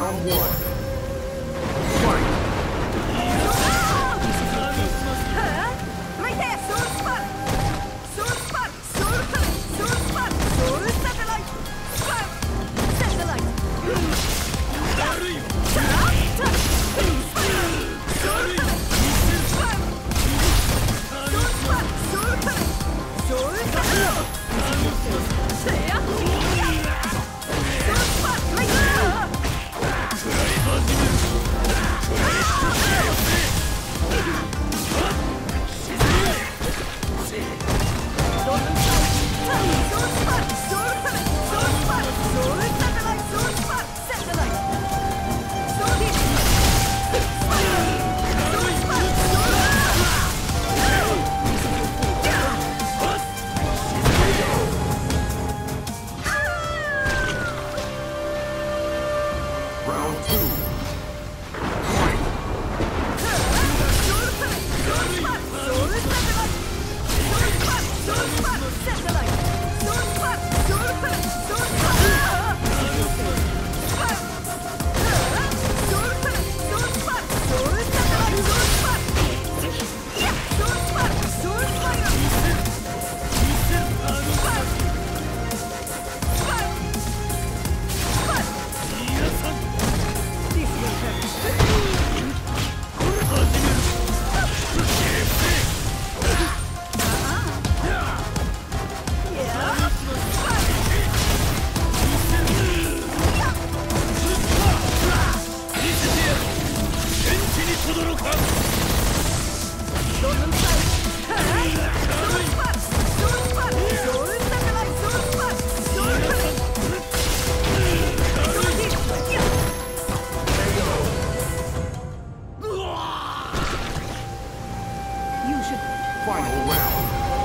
Round one. Round two. Final round.